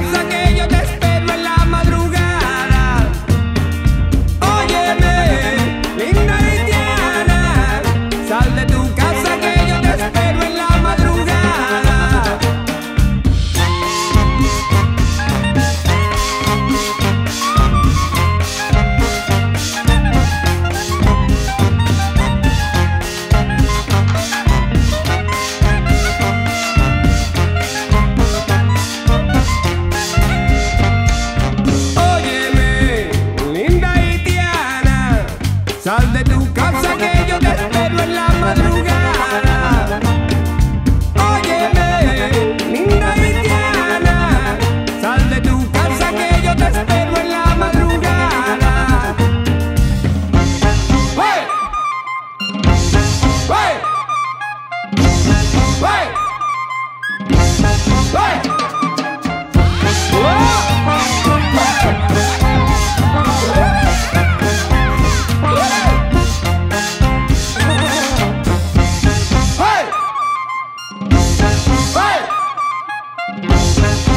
pasa que Kalbe Hey!